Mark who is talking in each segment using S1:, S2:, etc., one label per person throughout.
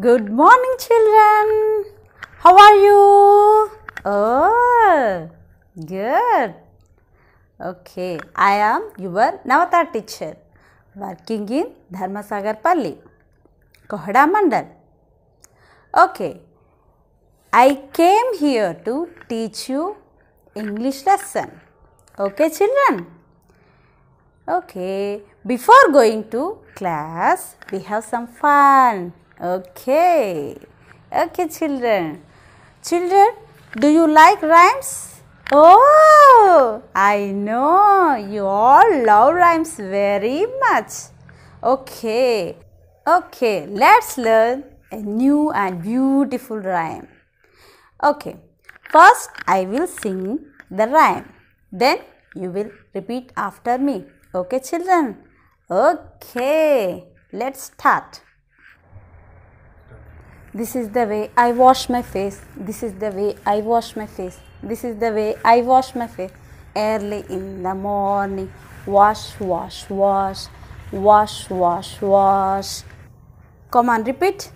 S1: Good morning, children. How are you? Oh, good. Okay, I am your Navata teacher working in Dharmasagar Palli, Kohada Mandal. Okay, I came here to teach you English lesson. Okay, children? Okay, before going to class, we have some fun. Okay, okay, children. Children, do you like rhymes? Oh, I know you all love rhymes very much. Okay, okay, let's learn a new and beautiful rhyme. Okay, first I will sing the rhyme. Then you will repeat after me. Okay, children? Okay, let's start. This is the way I wash my face. This is the way I wash my face. This is the way I wash my face. Early in the morning. Wash, wash, wash. Wash, wash, wash. Come on, repeat.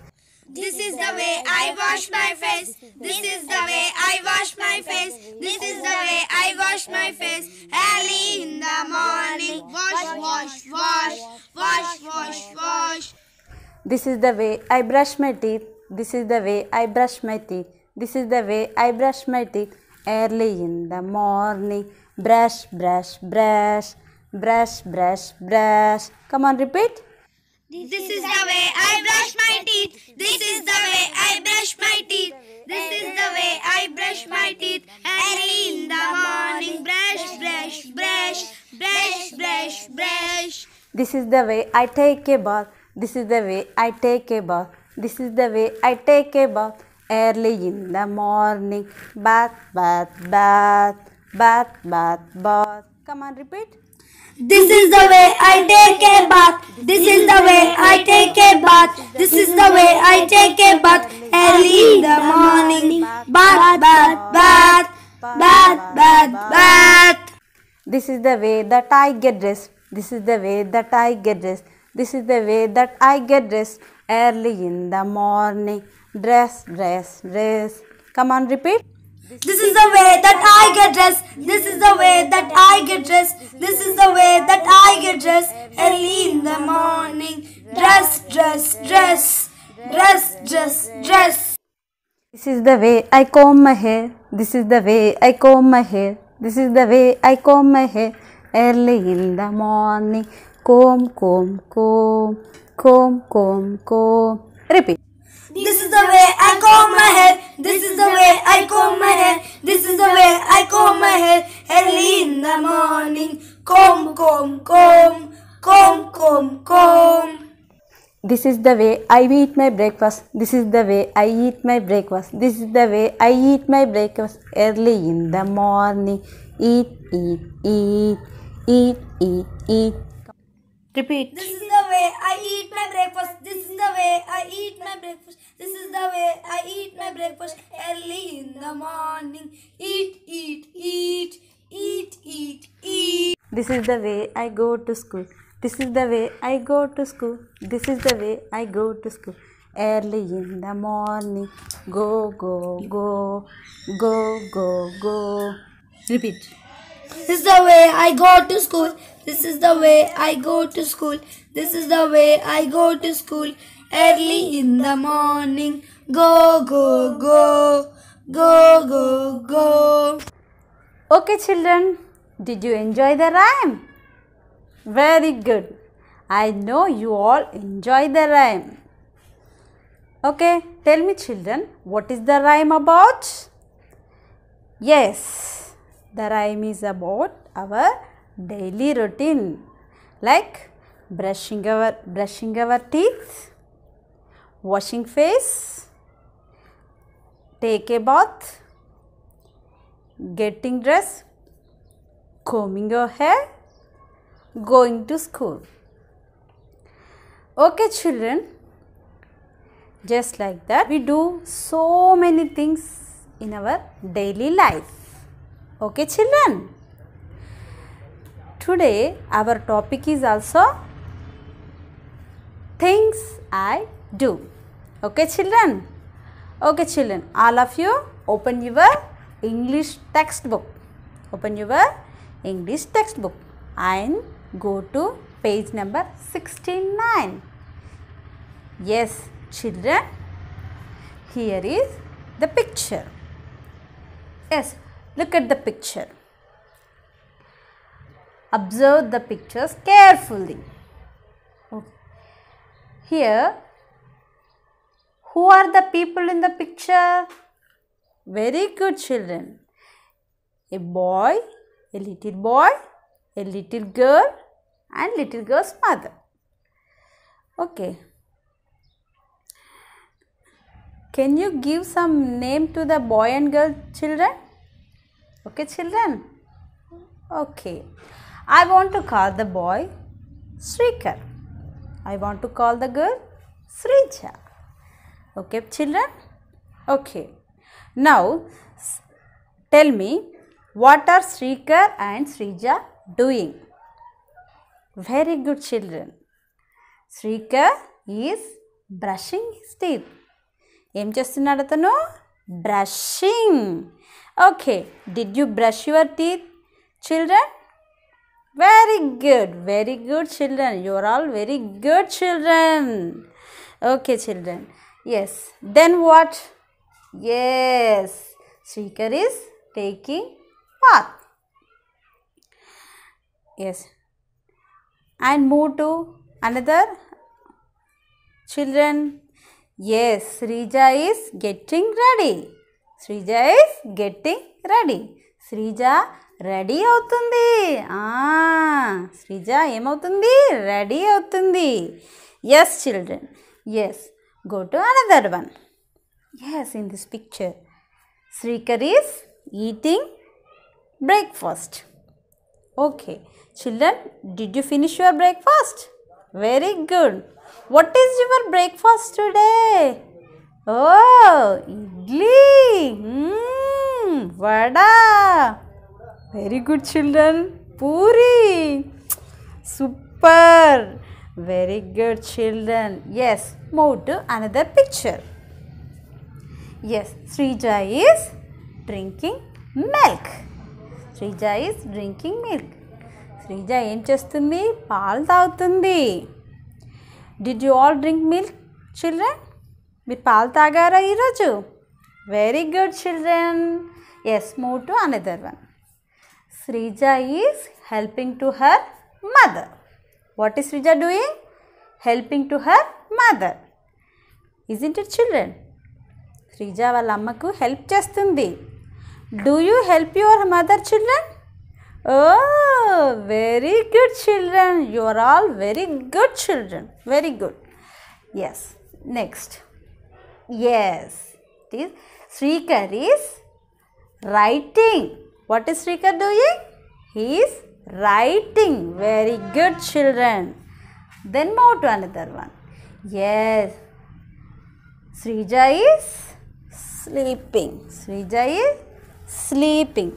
S2: This is the way I wash my face. This is the way I wash my face. This is the way I wash my face. Early in the morning. Wash, wash, wash. Wash, wash, wash.
S1: This is the way I brush my teeth. This is the way I brush my teeth. This is the way I brush my teeth. Early in the morning. Brush, brush, brush. Brush, brush, brush. Come on, repeat.
S2: This is the way I brush my teeth. This is the way I brush my teeth. This is the way I brush my teeth. Early in the morning. Brush, brush, brush. Brush, brush, brush.
S1: This is the way I take a bath. This is the way I take a bath. This is the way I take a bath. Early in the morning. Bath, bath, bath. Bath, bath, bath. Come on, repeat.
S2: This is the way I take a bath. This is the way I take a bath. This is the way I take a bath. Early in the morning. Bath, bath, bath. Bath, bath, bath.
S1: This is the way that I get dressed. This is the way that I get dressed. This is the way that I get dressed. Early in the morning. Dress, dress, dress. Come on, repeat.
S2: This is the way that I get dressed. This is the way that I get dressed. This is the way that I get dressed. Early in the morning. Dress, dress, dress. Dress, dress, dress.
S1: This is the way I comb my hair. This is the way I comb my hair. This is the way I comb my hair. Early in the morning. Comb, comb, comb. Comb, comb, comb. Repeat.
S2: This is the way I comb my hair. This is the way I comb my hair. This is the way I comb my hair. Early in the morning. Comb, comb, comb. Comb, comb, comb.
S1: This is the way I eat my breakfast. This is the way I eat my breakfast. This is the way I eat my breakfast early in the morning. Eat, eat, eat, eat, eat, eat. Repeat.
S2: This is the way I eat my breakfast. This is the way I eat my breakfast. This is the way I eat my breakfast early in the morning. Eat, eat, eat, eat, eat, eat.
S1: This is the way I go to school. This is the way I go to school. This is the way I go to school. Early in the morning. Go, go, go. Go, go, go. Repeat.
S2: This is the way I go to school. This is the way I go to school. This is the way I go to school. Early in the morning. Go, go, go. Go, go, go.
S1: Okay, children. Did you enjoy the rhyme? Very good. I know you all enjoy the rhyme. Okay, tell me, children, what is the rhyme about? Yes, the rhyme is about our daily routine, like brushing our brushing our teeth, washing face, take a bath, getting dressed, combing your hair, going to school. Okay, children, just like that, we do so many things in our daily life. Okay, children. Today, our topic is also things I do. Okay, children? Okay, children, all of you open your English textbook. Open your English textbook and go to page number 69. Yes, children, here is the picture. Yes, look at the picture. Observe the pictures carefully. Okay. Here, who are the people in the picture? Very good children. A boy, a little boy, a little girl, and little girl's mother. Okay. Can you give some name to the boy and girl children? Okay, children? Okay. I want to call the boy Srikar. I want to call the girl Srija. Okay, children? Okay. Now, s- tell me what are Srikar and Srija doing? Very good, children. Srikar is brushing his teeth. ఏం చేస్తున్నాడు అతను brushing okay did you brush your teeth children Very good, very good children. You are all very good children. Okay, children. Yes. Then what? Yes. Shrikar is taking bath. Yes. And move to another children. Yes, Srija is getting ready. Srija is getting ready. Srija ready అవుతుంది. శ్రీజ ఏమవుతుంది? Ready అవుతుంది. Yes children yes go to another one yes in this picture Srikar is eating breakfast okay children did you finish your breakfast very good what is your breakfast today oh idli vada very good children puri super very good children yes move to another picture yes Srija is drinking milk Srija is drinking milk Srija ఏం చేస్తుంది? పాలు తాగుతుంది. Did you all drink milk children మీరు పాలు తాగారా ఈరోజు? Very good children yes move to another one Srija is helping to her mother what is Srija doing helping to her mother isn't it children Srija వాళ్ళ అమ్మకు help చేస్తుంది. Do you help your mother children oh very good children you are all very good children very good yes next yes is Srikar is writing What is Srikar doing he is writing very good children then move to another one yes Srija is sleeping. Srija is sleeping.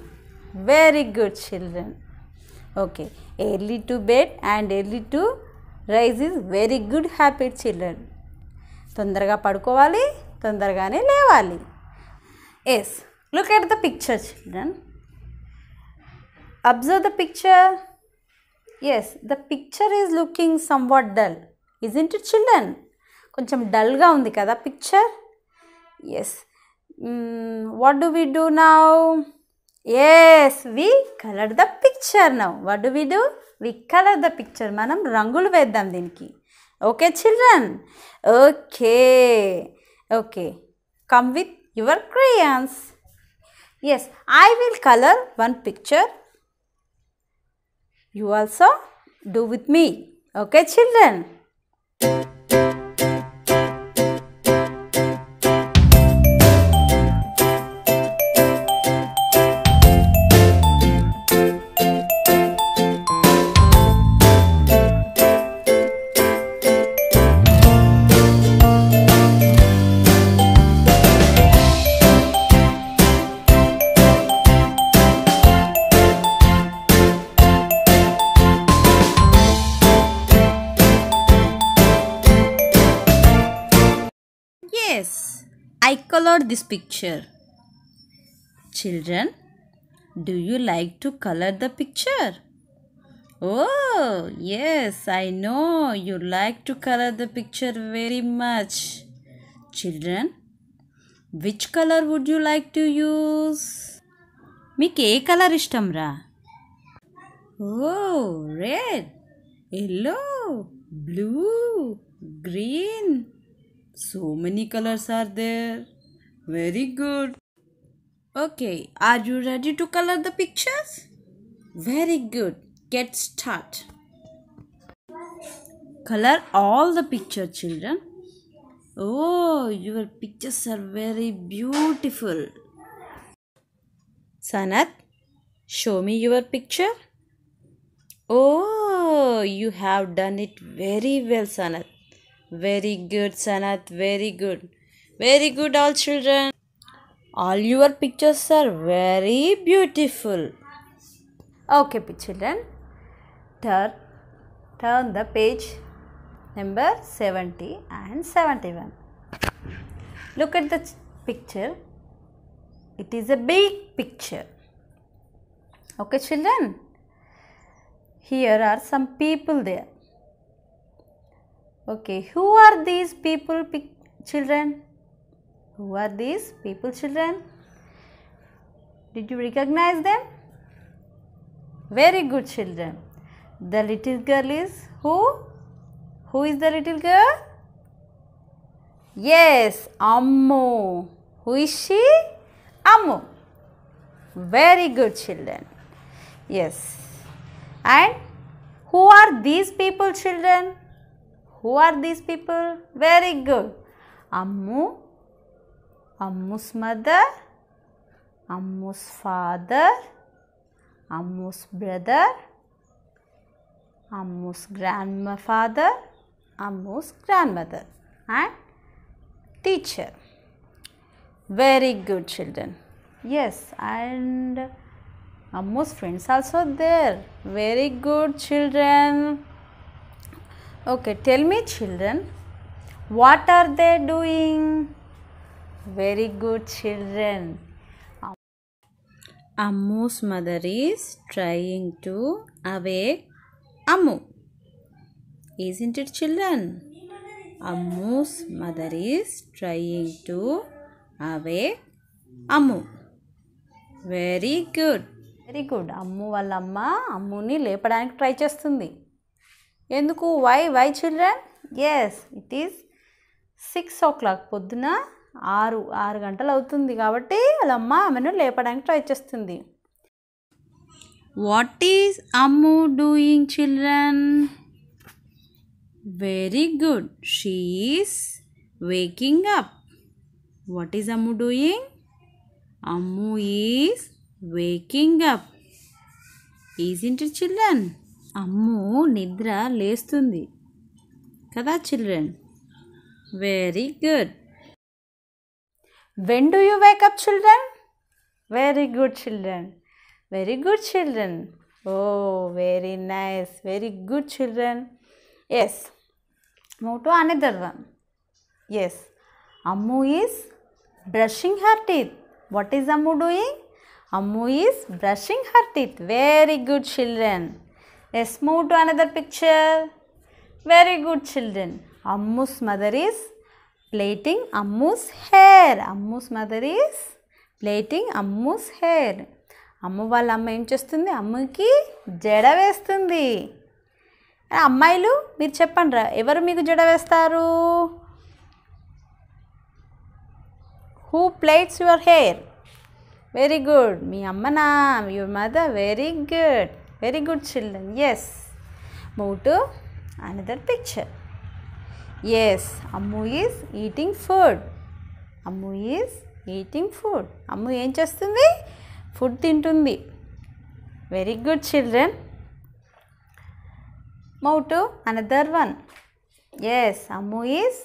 S1: Very good, children. Okay, early to bed and early to rise is very good habit, children. తొందరగా పడుకోవాలి తొందరగానే లేవాలి yes look at the picture children Observe the picture yes the picture is looking somewhat dull isn't children కొంచెం డల్గా ఉంది కదా picture yes what do we do now yes we colour the picture now what do we do we colour the picture మనం రంగులు వేద్దాం దీనికి okay children okay okay come with your crayons yes I will colour one picture you also do with me. Okay children I colored this picture. Children, do you like to color the picture? Oh, yes, I know you like to color the picture very much. Children, which color would you like to use? మీకు ఏ colour ఇష్టం రా oh red yellow blue green so many colours are there Very good. Okay, are you ready to color the pictures? Very good. Get start. Color all the picture children. Oh, your pictures are very beautiful. Sanat, show me your picture. Oh, you have done it very well, Sanat. Very good, Sanat. Very good. Very good, all children. All your pictures are very beautiful. Okay, children. Turn, turn the page number 70 and 71. Look at the picture. It is a big picture. Okay, children. Here are some people there. Okay, who are these people, children? Who are these people, children? Did you recognize them? Very good, children. The little girl is who? Who is the little girl? Yes, Ammu. Who is she? Ammu. Very good, children. Yes. And who are these people, children? Who are these people? Very good. Ammu, Ammu's mother, Ammu's father, Ammu's brother, Ammu's grandfather, Ammu's grandmother, and teacher. Very good, children. Yes, and Ammu's friends also there. Very good, children. Okay, tell me, children, what are they doing? Very good children. Ammu's mother is trying to awake Ammu. Isn't it children Ammu's mother is trying to awake Ammu. Very good very good Ammu వాళ్ళ అమ్మ అమ్ముని లేపడానికి try చేస్తుంది. ఎందుకు? Why why children yes it is six o'clock పొద్దున ఆరు ఆరు గంటలు అవుతుంది కాబట్టి వాళ్ళ అమ్మ ఆమెను లేపడానికి ట్రై చేస్తుంది. What is Ammu doing children very good she is waking up what is Ammu doing Ammu is waking up isn't children Ammu నిద్ర లేస్తుంది. కదా children very good When do you wake up, children? Very good, children. Very good, children. Oh, very nice. Very good, children. Yes. Move to another one. Yes. Ammu is brushing her teeth. What is Ammu doing? Ammu is brushing her teeth. Very good, children. Yes, move to another picture. Very good, children. Ammu's mother is plaiting Ammu's hair Ammu's mother is plaiting Ammu's hair Ammu వాళ్ళ అమ్మ ఏం చేస్తుంది? అమ్మకి జడ వేస్తుంది. అమ్మాయిలు మీరు చెప్పండి రా ఎవరు మీకు జడ వేస్తారు? Who plaits your hair very good me అమ్మనా? Your mother very good very good children yes move to another picture yes Ammu is eating food Ammu is eating food Ammu ఏం చేస్తుంది? ఫుడ్ తింటుంది. Very good children move to another one yes Ammu is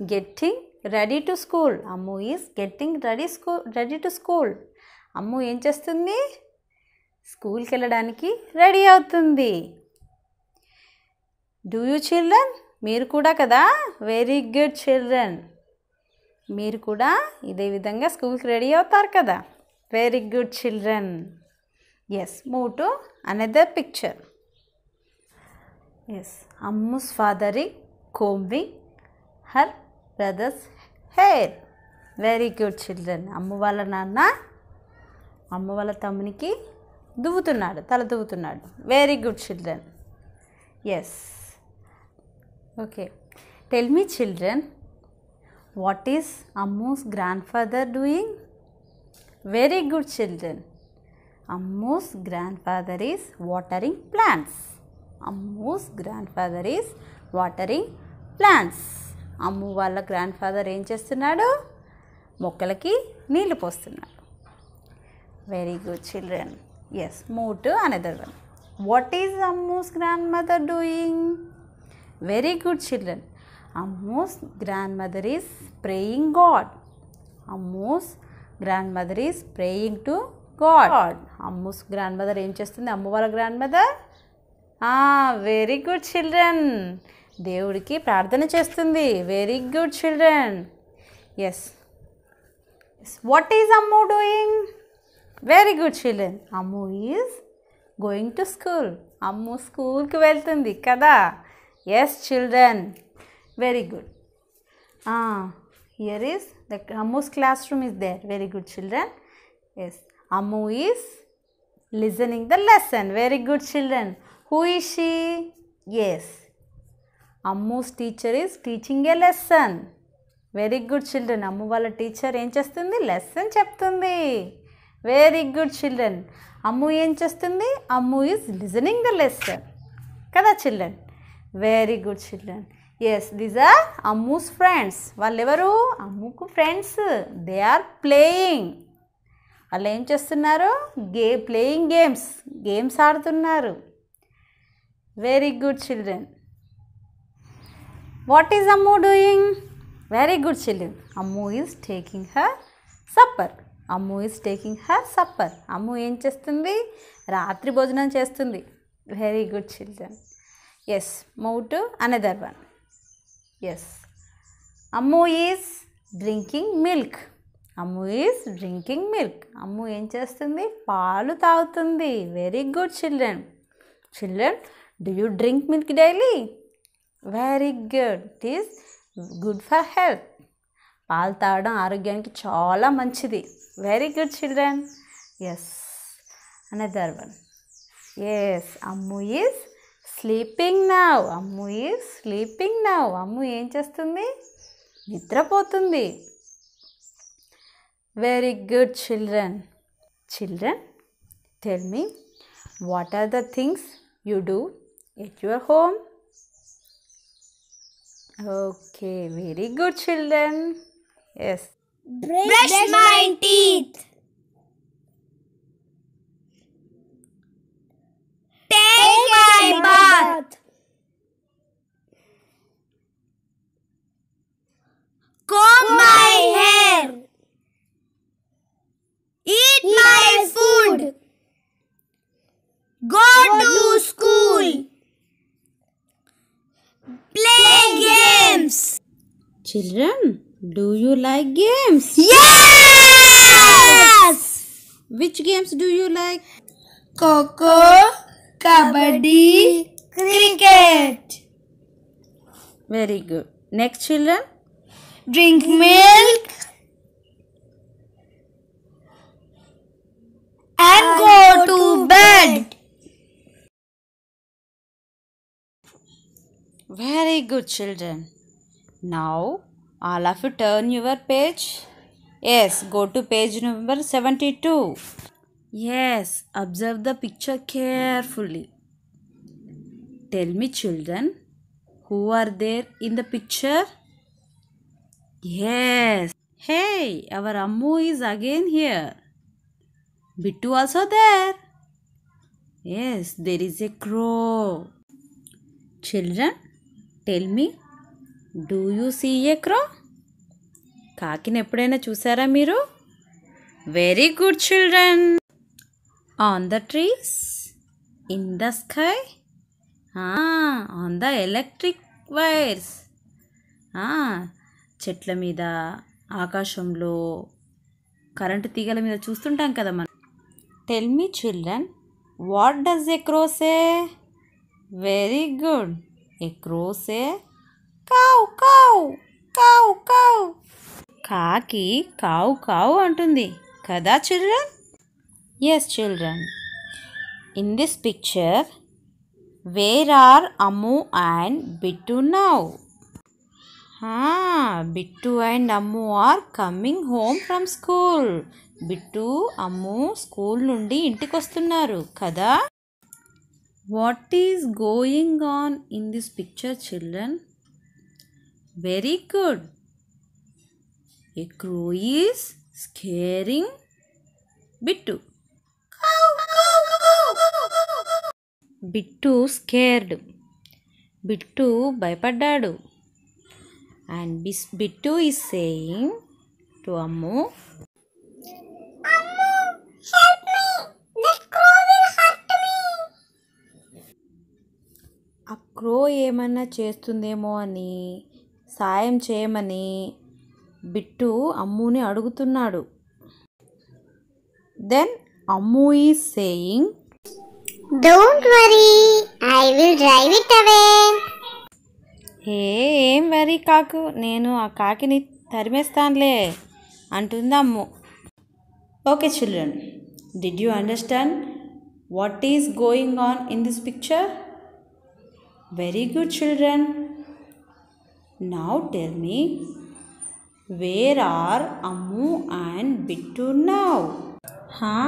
S1: getting ready to school Ammu is getting ready school ready to school Ammu ఏం చేస్తుంది? స్కూల్కి వెళ్ళడానికి ready అవుతుంది. Do you children మీరు కూడా కదా? వెరీ గుడ్ చిల్డ్రన్ మీరు కూడా ఇదే విధంగా స్కూల్కి రెడీ అవుతారు కదా? Very good children yes move to another picture yes Ammu's father combing her brother's hair very good children Ammu వాళ్ళ నాన్న అమ్మ వాళ్ళ తమ్మునికి దువ్వుతున్నాడు తల దువ్వుతున్నాడు. Very good children yes okay tell me children what is Ammu's grandfather doing very good children Ammu's grandfather is watering plants Ammu's grandfather is watering plants Ammu వాళ్ళ grandfather ఏం చేస్తున్నాడు? మొక్కలకి నీళ్ళు పోస్తున్నాడు. Very good children yes move to another one what is Ammu's grandmother doing very good children Ammu's grandmother is praying God Ammu's grandmother is praying to God Ammu's grandmother ఏం చేస్తుంది? అమ్ము వాళ్ళ grandmother very good children దేవుడికి ప్రార్థన చేస్తుంది. Very good children yes what is Ammu doing very good children Ammu is going to school Ammu స్కూల్కి వెళ్తుంది కదా. Yes children very good here is the Ammu's classroom is there very good children yes Ammu is listening the lesson very good children who is she yes Ammu's teacher is teaching a lesson very good children Ammu వాళ్ళ teacher ఏం చేస్తుంది? Lesson చెప్తుంది. Very good children Ammu ఏం చేస్తుంది? Ammu is listening the lesson కదా children very good children yes these are Ammu's friends వాళ్ళు ఎవరు అమ్ముకు ఫ్రెండ్స్ దే ఆర్ ప్లేయింగ్ వాళ్ళు ఏం చేస్తున్నారు? గే ప్లేయింగ్ గేమ్స్ గేమ్స్ ఆడుతున్నారు. Very good children what is Ammu doing very good children Ammu is taking her supper Ammu is taking her supper Ammu ఏం చేస్తుంది? రాత్రి భోజనం చేస్తుంది. Very good children yes move to another one yes Ammu is drinking milk Ammu is drinking milk Ammu ఏం చేస్తుంది? పాలు తాగుతుంది. Very good children children do you drink milk daily very good it is good for health పాలు తాగడం ఆరోగ్యానికి చాలా మంచిది. Very good children yes another one yes Ammu is sleeping now Ammu is sleeping now Ammu ఏం చేస్తుంది? నిద్రపోతుంది. Very good children children tell me what are the things you do at your home okay very good children yes
S2: brush my teeth bath comb my hair, eat my food, go to school, play games.
S1: Children, do you like games?
S2: Yes!
S1: Which games do you like?
S2: Coco. Kabaddi, Cricket.
S1: Very good. Next children.
S2: Drink milk. And go to bed.
S1: Very good children. Now all of you turn your page. Yes, go to page number 72. Yes, observe the picture carefully. Tell me, children, who are there in the picture? Yes. Hey, our Ammu is again here. Bittu also there. Yes, there is a crow. Children, tell me, do you see a crow కాకిని ఎప్పుడైనా చూసారా మీరు very good children on the trees in the sky on the electric wires చెట్ల మీద ఆకాశంలో current తీగల మీద చూస్తుంటాం కదా మనం. Tell me children what does a crow say very good a crow say కావు కావు కావు కావు కాకి కావు కావు అంటుంది. కదా children yes children in this picture where are Ammu and Bittu now Bittu and Ammu are coming home from school Bittu Ammu school నుండి ఇంటికి వస్తున్నారు కదా? What is going on in this picture children very good a crow is scaring Bittu Bittu scared. Bittu భయపడ్డాడు. And బిస్ Bittu is saying to Ammu. ఆ crow ఏమన్నా చేస్తుందేమో అని సాయం చేయమని బిట్టు అమ్ముని అడుగుతున్నాడు. Then Ammu is saying.
S3: Don't worry, I will drive it away.
S1: ఏ ఏం వరి కాకు నేను ఆ కాకిని తరిమేస్తానులే అంటుంది Ammu okay children did you understand what is going on in this picture very good children now tell me where are Ammu and Bittu now హా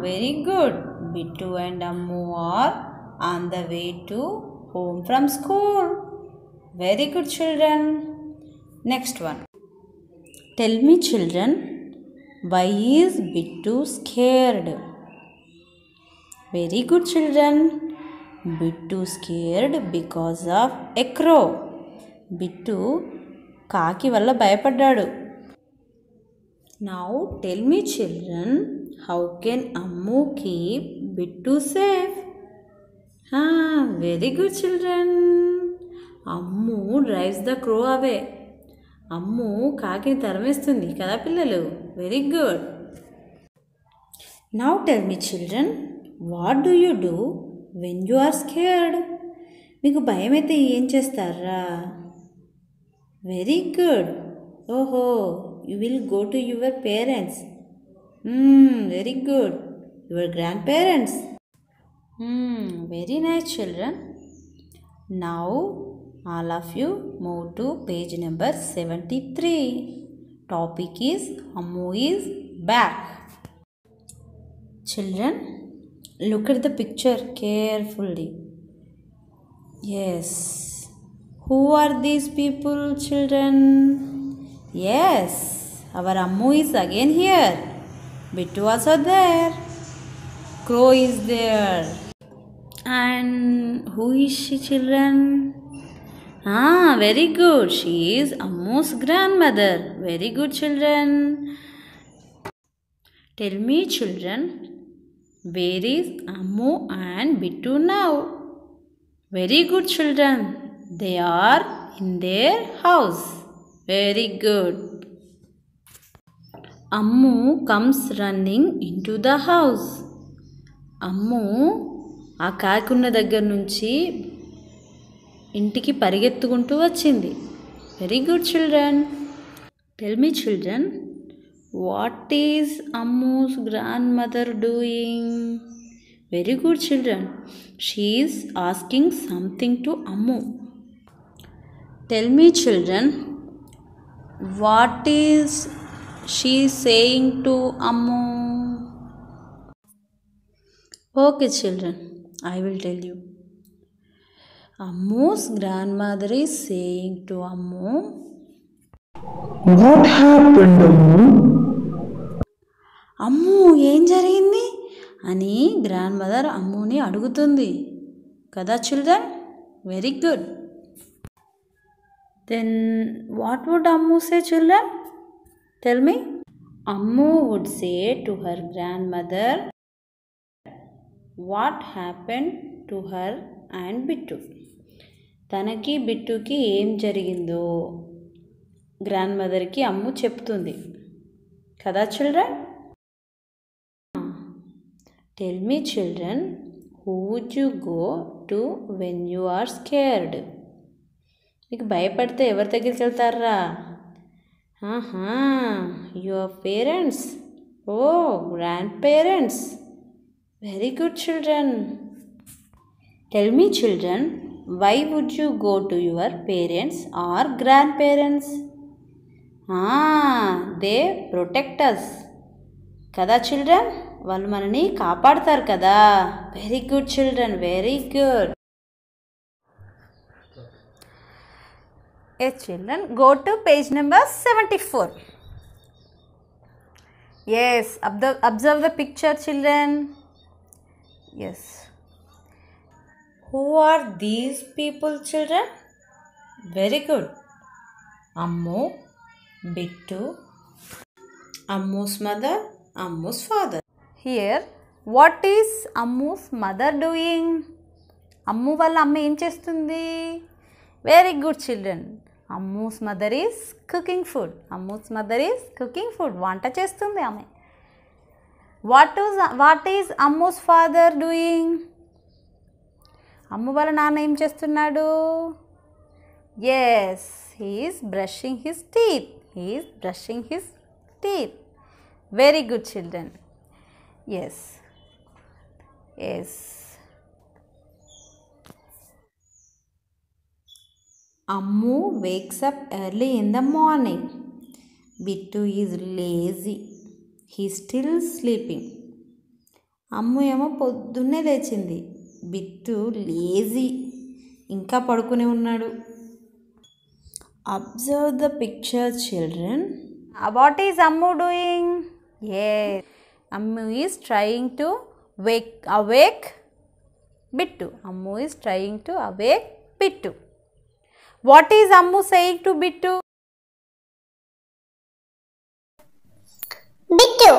S1: very good Bittu and Ammu are on the way to home from school very good children next one tell me children why is Bittu scared very good children Bittu scared because of a crow Bittu కాకి వల్ల భయపడ్డాడు. Now tell me children how can Ammu keep Bittu safe very good children Ammu drives the crow away Ammu కాకిని తరమేస్తుంది కదా పిల్లలు? Very good now tell me children what do you do when you are scared మీకు భయం అయితే ఏం చేస్తారా? Very good ఓహో. you will go to your parents. Hmm, very good. Your grandparents. Hmm, very nice children. Now all of you move to page number 73. Topic is Ammu is back. Children, look at the picture carefully. Yes. Who are these people, children? Yes our ammu is again here bittu also there crow is there and who is she children Ah, very good. She is Ammu's grandmother. Very good, children. Tell me, children, where is Ammu and Bittu now? Very good, children. They are in their house. Very good. Ammu comes running into the house. Ammu ఆ కాకున్న దగ్గర నుంచి ఇంటికి పరిగెత్తుకుంటూ వచ్చింది. Very good children tell me children what is Ammu's grandmother doing very good children she is asking something to Ammu. Tell me children what is she saying to Ammu okay children I will tell you Ammu's grandmother is saying to Ammu,
S4: What happened, Ammu?
S1: Ammu ఏం జరిగింది? అని grandmother అమ్ముని అడుగుతుంది. కదా children very good then what would Ammu say children me Ammu would say to her grandmother what happen to her and Bittu తనకి బిట్టుకి ఏం జరిగిందో గ్రాండ్ మదర్కి అమ్ము చెప్తుంది. కదా children tell me children who would you go to when you are scared మీకు భయపడితే ఎవరి దగ్గరికి వెళ్తారా ఆహా your parents or grandparents very good children tell me children why would you go to your parents or grandparents they protectors కదా children వాళ్ళు మనని కాపాడతారు కదా. Very good children very good hey children go to page number seventy four yes observe observe the picture children yes who are these people children very good Ammu Bittu Ammu's mother Ammu's father here what is Ammu's mother doing Ammu వాళ్ళ అమ్మ ఏం చేస్తుంది very good children Ammu's mother is cooking food. Ammu's mother is cooking food. వంట చేస్తుంది ఆమె. What what is Ammu's father doing? Ammu వాళ్ళ నాన్న ఏం చేస్తున్నాడు? Yes he is brushing his teeth he is brushing his teeth very good children yes yes Ammu wakes up early in the morning Bittu is lazy he still sleeping Ammu ఏమో పొద్దున్నే లేచింది. Bittu lazy ఇంకా పడుకునే ఉన్నాడు. Observe the picture children what is Ammu doing A Ammu is trying to wake awake Bittu Ammu is trying to awake Bittu what is Ammu saying to Bittu?
S3: Bittu,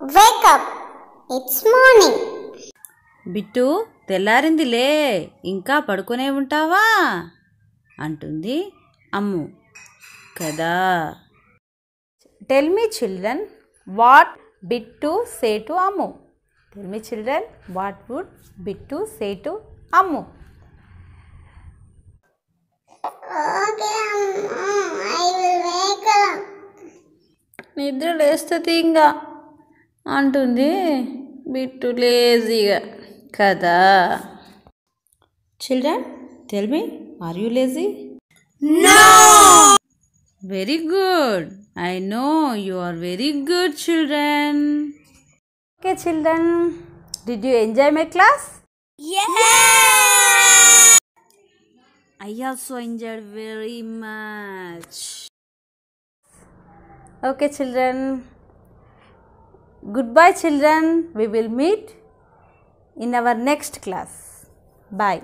S3: wake up. It's morning.
S1: Bittu తెల్లారిందిలే ఇంకా పడుకునే ఉంటావా? అంటుంది అమ్ము. కదా. Tell me children what Bittu say to Ammu? Tell me children what would Bittu say to Ammu
S3: Okay, Amma, I will wake up.
S1: నిద్ర లేస్తుంది ఇంకా అంటుంది బిట్టు లేజీగా. కదా? Children tell me are you lazy very good I know you are very good children okay children did you enjoy my class I also enjoyed very much. Okay, children. Goodbye, children. We will meet in our next class. Bye.